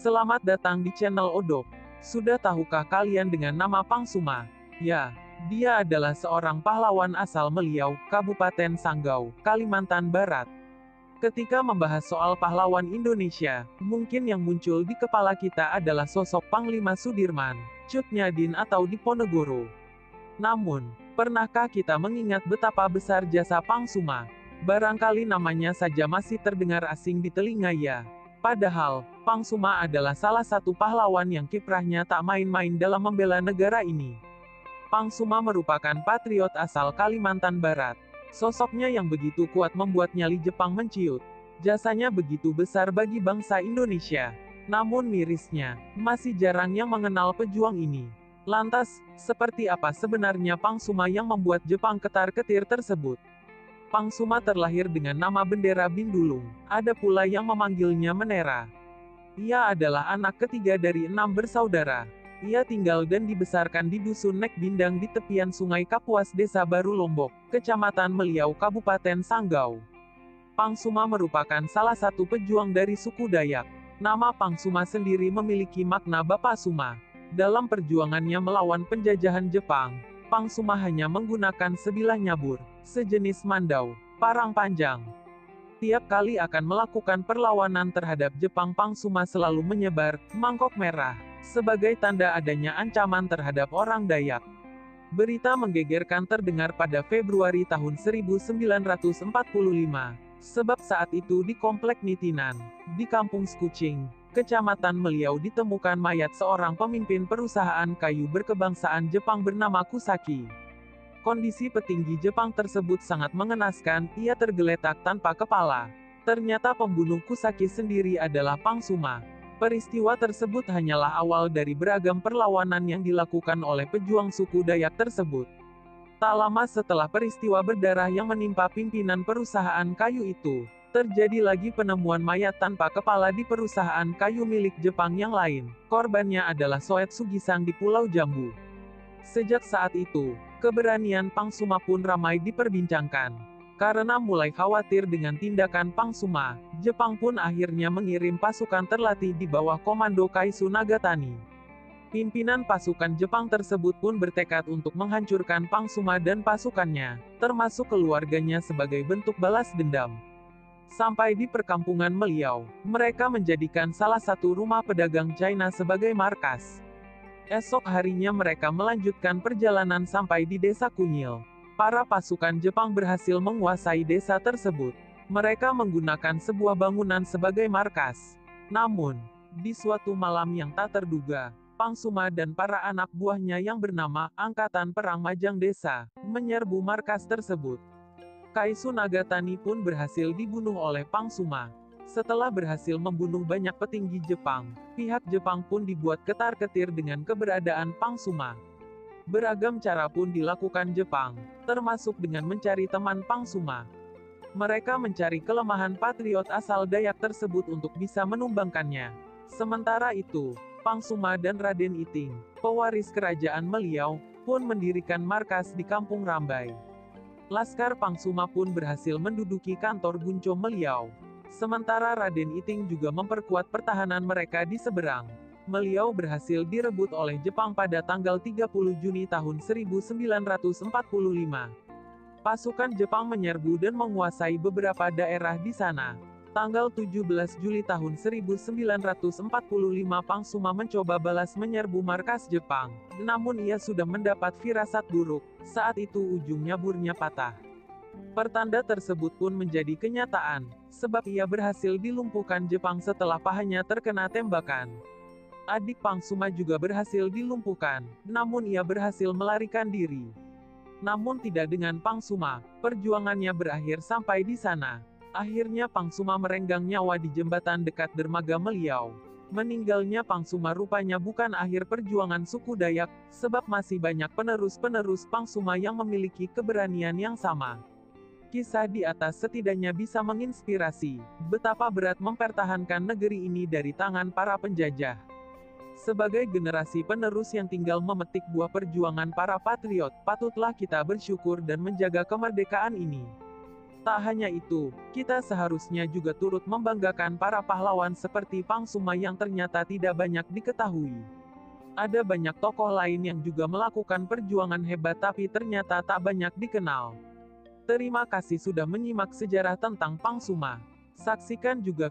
Selamat datang di channel Odok. Sudah tahukah kalian dengan nama Pang Suma? Ya, dia adalah seorang pahlawan asal Meliau, Kabupaten Sanggau, Kalimantan Barat. Ketika membahas soal pahlawan Indonesia, mungkin yang muncul di kepala kita adalah sosok Panglima Sudirman, Cut Nyadin atau Diponegoro. Namun, pernahkah kita mengingat betapa besar jasa Pang Suma? Barangkali namanya saja masih terdengar asing di telinga ya. Padahal, Pang Suma adalah salah satu pahlawan yang kiprahnya tak main-main dalam membela negara ini. Pang Suma merupakan patriot asal Kalimantan Barat. Sosoknya yang begitu kuat membuat nyali Jepang menciut. Jasanya begitu besar bagi bangsa Indonesia. Namun mirisnya, masih jarang yang mengenal pejuang ini. Lantas, seperti apa sebenarnya Pang Suma yang membuat Jepang ketar-ketir tersebut? Pang Suma terlahir dengan nama bendera Bindulung, ada pula yang memanggilnya Menera. Ia adalah anak ketiga dari enam bersaudara. Ia tinggal dan dibesarkan di Dusun Nek Bindang di tepian Sungai Kapuas Desa Baru Lombok, Kecamatan Meliau Kabupaten Sanggau. Pang Suma merupakan salah satu pejuang dari suku Dayak. Nama Pang Suma sendiri memiliki makna Bapak Suma. Dalam perjuangannya melawan penjajahan Jepang, Pang Suma hanya menggunakan sebilah nyabur, sejenis mandau, parang panjang. Tiap kali akan melakukan perlawanan terhadap Jepang Pang Suma selalu menyebar mangkok merah, sebagai tanda adanya ancaman terhadap orang Dayak. Berita menggegerkan terdengar pada Februari tahun 1945, sebab saat itu di Komplek Nitinan, di Kampung Skucing, Kecamatan Meliau ditemukan mayat seorang pemimpin perusahaan kayu berkebangsaan Jepang bernama Kusaki. Kondisi petinggi Jepang tersebut sangat mengenaskan, ia tergeletak tanpa kepala. Ternyata pembunuh Kusaki sendiri adalah Pang Suma. Peristiwa tersebut hanyalah awal dari beragam perlawanan yang dilakukan oleh pejuang suku Dayak tersebut. Tak lama setelah peristiwa berdarah yang menimpa pimpinan perusahaan kayu itu, Terjadi lagi penemuan mayat tanpa kepala di perusahaan kayu milik Jepang yang lain. Korbannya adalah Soet Sugisang di Pulau Jambu. Sejak saat itu, keberanian Pang Suma pun ramai diperbincangkan. Karena mulai khawatir dengan tindakan Pang Suma, Jepang pun akhirnya mengirim pasukan terlatih di bawah komando Kaisu Nagatani. Pimpinan pasukan Jepang tersebut pun bertekad untuk menghancurkan Pang Suma dan pasukannya, termasuk keluarganya sebagai bentuk balas dendam. Sampai di perkampungan Meliau, mereka menjadikan salah satu rumah pedagang China sebagai markas. Esok harinya mereka melanjutkan perjalanan sampai di desa Kunyil. Para pasukan Jepang berhasil menguasai desa tersebut. Mereka menggunakan sebuah bangunan sebagai markas. Namun, di suatu malam yang tak terduga, Pang Suma dan para anak buahnya yang bernama Angkatan Perang Majang Desa menyerbu markas tersebut. Kaisu Nagatani pun berhasil dibunuh oleh Pang Suma. Setelah berhasil membunuh banyak petinggi Jepang, pihak Jepang pun dibuat ketar-ketir dengan keberadaan Pang Suma. Beragam cara pun dilakukan Jepang, termasuk dengan mencari teman Pang Suma. Mereka mencari kelemahan patriot asal Dayak tersebut untuk bisa menumbangkannya. Sementara itu, Pang Suma dan Raden Iting, pewaris kerajaan Meliau, pun mendirikan markas di Kampung Rambai. Laskar Pangsuma pun berhasil menduduki kantor Gunco Meliau. Sementara Raden Iting juga memperkuat pertahanan mereka di seberang. Meliau berhasil direbut oleh Jepang pada tanggal 30 Juni tahun 1945. Pasukan Jepang menyerbu dan menguasai beberapa daerah di sana. Tanggal 17 Juli tahun 1945 Pang Suma mencoba balas menyerbu markas Jepang, namun ia sudah mendapat firasat buruk, saat itu ujung nyaburnya patah. Pertanda tersebut pun menjadi kenyataan, sebab ia berhasil dilumpuhkan Jepang setelah pahanya terkena tembakan. Adik Pang Suma juga berhasil dilumpuhkan, namun ia berhasil melarikan diri. Namun tidak dengan Pang Suma, perjuangannya berakhir sampai di sana. Akhirnya Pang Suma merenggang nyawa di jembatan dekat dermaga Meliau. Meninggalnya Pang Suma rupanya bukan akhir perjuangan suku Dayak, sebab masih banyak penerus-penerus Pang Suma yang memiliki keberanian yang sama. Kisah di atas setidaknya bisa menginspirasi betapa berat mempertahankan negeri ini dari tangan para penjajah. Sebagai generasi penerus yang tinggal memetik buah perjuangan para patriot, patutlah kita bersyukur dan menjaga kemerdekaan ini. Tak hanya itu, kita seharusnya juga turut membanggakan para pahlawan seperti Pang Suma yang ternyata tidak banyak diketahui. Ada banyak tokoh lain yang juga melakukan perjuangan hebat tapi ternyata tak banyak dikenal. Terima kasih sudah menyimak sejarah tentang Pang Suma. Saksikan juga